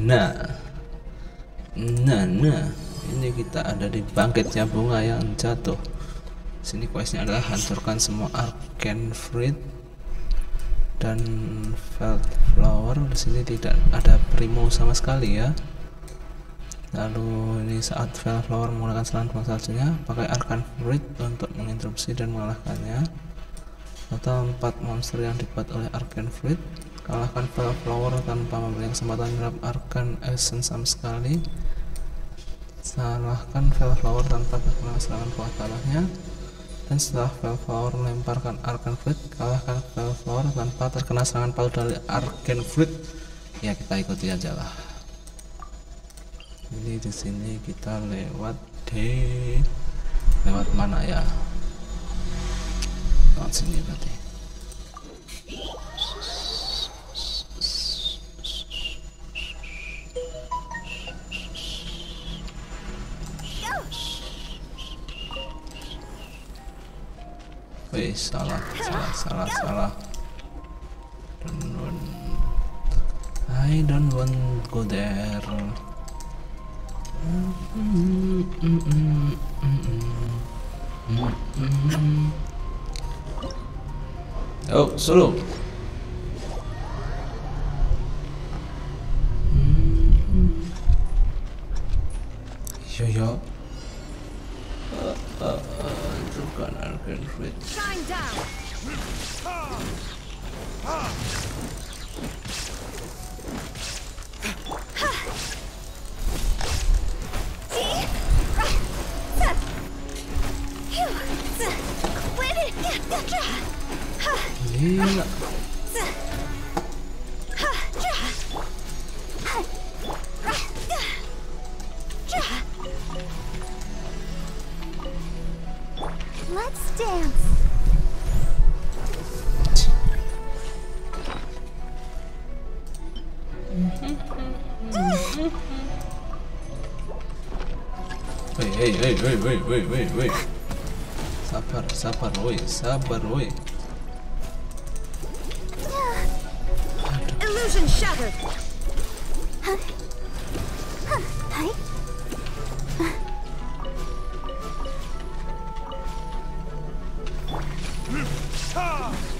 nah nah nah ini kita ada di bangkitnya bunga yang jatuh. Sini questnya adalah hancurkan semua arcane fruit dan felt flower di sini tidak ada primo sama sekali ya. Lalu ini saat felt flower menggunakan serangan saljunya pakai arcane fruit untuk menginterupsi dan mengalahkannya. Total 4 monster yang dibuat oleh arcane fruit kalahkan flower tanpa memberi kesempatan menyerap arcane essence sama sekali. Salahkan flower tanpa terkena serangan bawah tanahnya dan setelah Velflower melemparkan Arcane Fruit kalahkan Velflower tanpa terkena serangan palu dari Arcane Fruit ya kita ikuti aja lah. Ini di sini kita lewat di lewat mana ya? Lewat sini berarti Wih, salah, salah, salah, salah. Don't want. I don't want go there. Oh, solo. Um. Let's dance. Wait, hey, hey, wait, wait, wait, wait, wait. Sabar, sabar, wait, sabar, wait. Ha!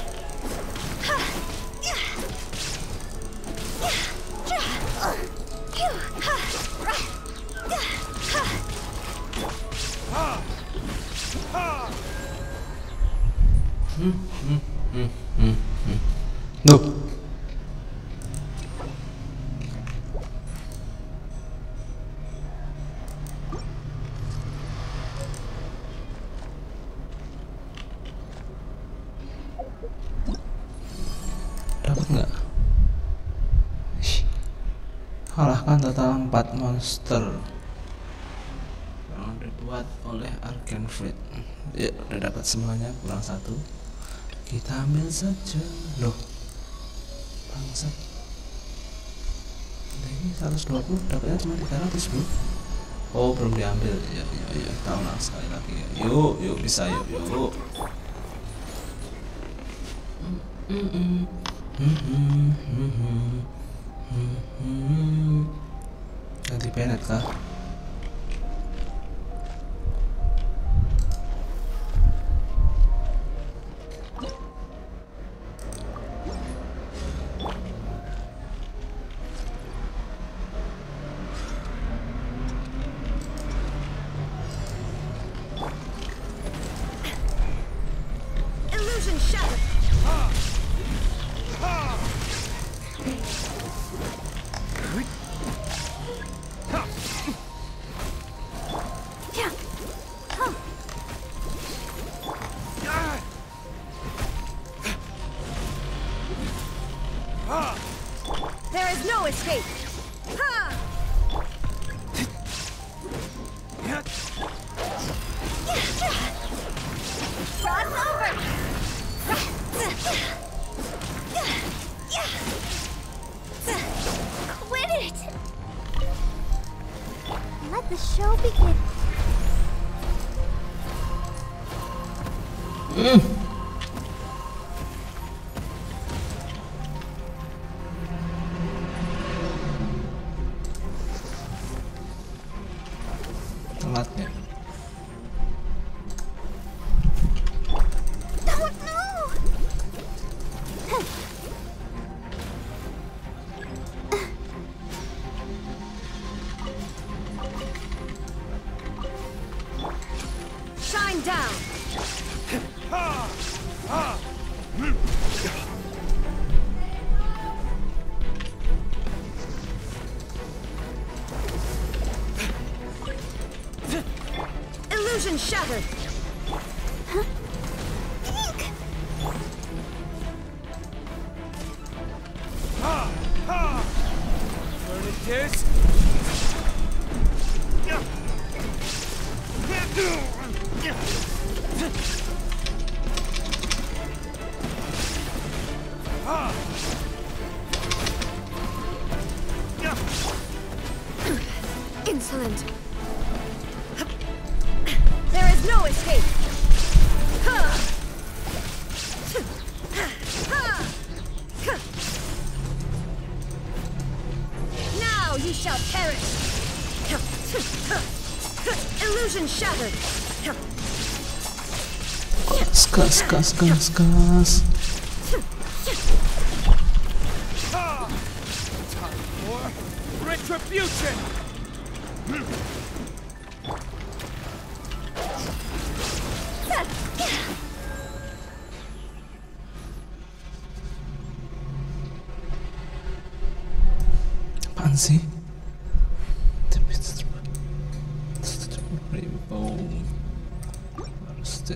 Dapat nggak? Ih. Kalahkan total 4 monster yang dibuat oleh Arcane Fruit. Ya, udah dapat semuanya, kurang satu. Kita ambil saja. Loh. Bangsat. Nah, ini 120 dapatnya cuma 300, Bro. Oh, belum diambil. Ya, ya, ya. Tahu lah sekali lagi ya. Yuk, yuk bisa yuk, yuk. Ganti penet kah? Insolent. There is no escape. Now you shall perish. Illusion shattered. Сказ, сказ, сказ, сказ. Retribution! Pansy?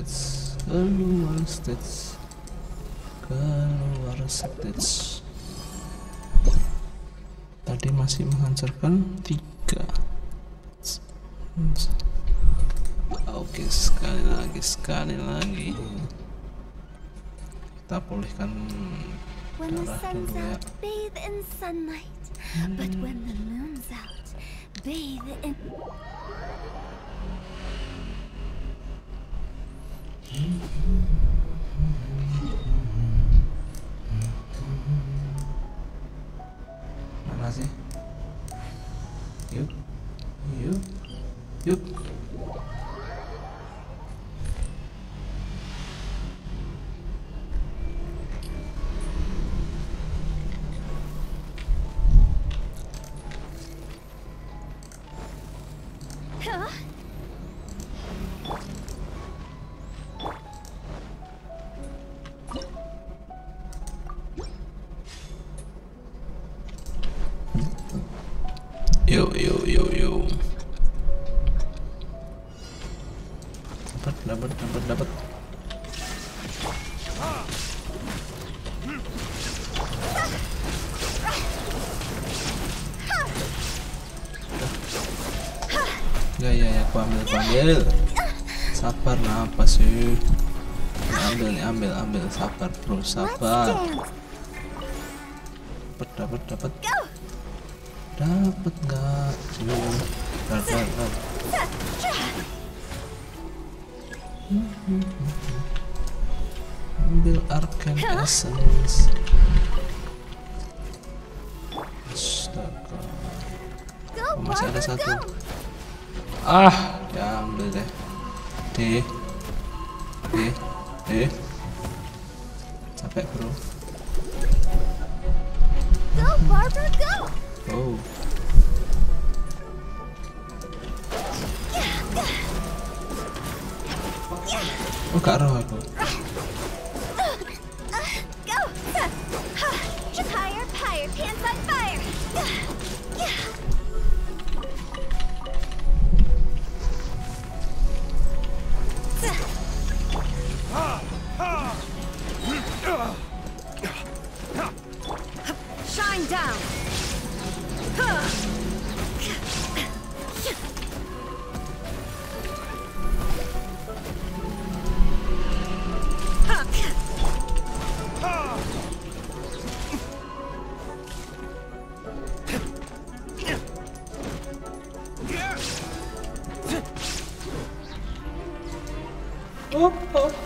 Stage keluar stage keluar stage tadi masih menghancurkan tiga. Oke sekali lagi sekali lagi. Kita pulihkan When the darah dulu ya. out, mana yuk. Yuk. Yuk yuk yuk yuk yuk dapat dapat dapat dapat. Ya ya ya aku ambil aku ambil. Sabar apa sih? Ambil nih ambil ambil. Sabar bro Let's sabar. Dapat dapat dapat. Go. Dapat nggak? Yuk. dapat dapat ambil arcane essence. Astaga. Go, Oh, masih ada satu. ah ya ambil deh. Deh deh deh capek bro. Go, Barbara, go. Oh. Oh gak oh, oh,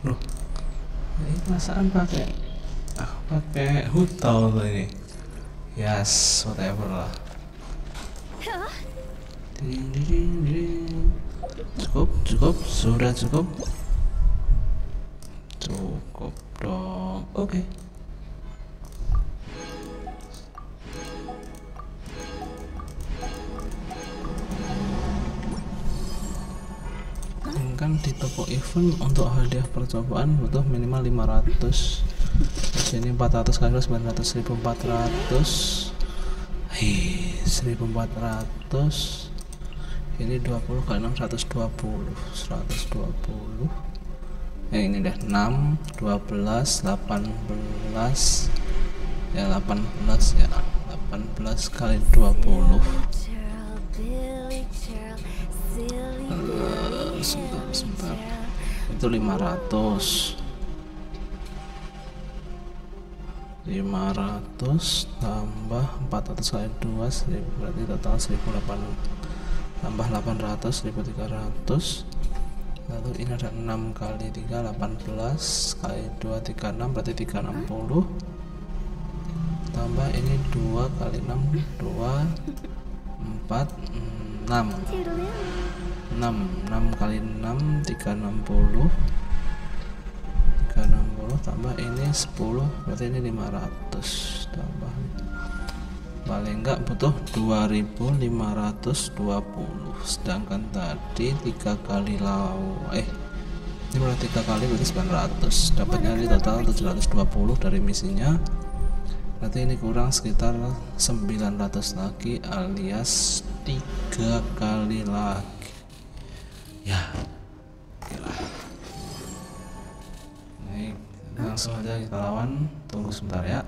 Loh, ini perasaan pakai ah, pakai hutol tuh ini. Yes, whatever lah. Cukup, cukup, sudah cukup. Cukup dong. Oke. Kan di toko event untuk hadiah percobaan butuh minimal 500 di sini 400 kali 900 1400 Hei, 1400 ini 20 kali 6 120 120 eh ini dah 6 12 18 ya 18 ya. 18 kali 20 sebentar sebentar Churl. itu 500 500 tambah 400 kali 2 1000 berarti total 1800 tambah 800 1300 lalu ini ada 6 kali 3 18 kali 2 36 berarti 360 tambah ini 2 kali 6 2 4 6 Toodaloo. 6 6 kali 6 360 360 tambah ini 10 berarti ini 500 tambah. Paling enggak butuh 2520 sedangkan tadi 3 kali lau eh ini berarti 3 kali berarti 900 dapatnya ini total 720 dari misinya. Berarti ini kurang sekitar 900 lagi alias 3 kali lagi ya. Baik, langsung aja kita lawan. Tunggu sebentar ya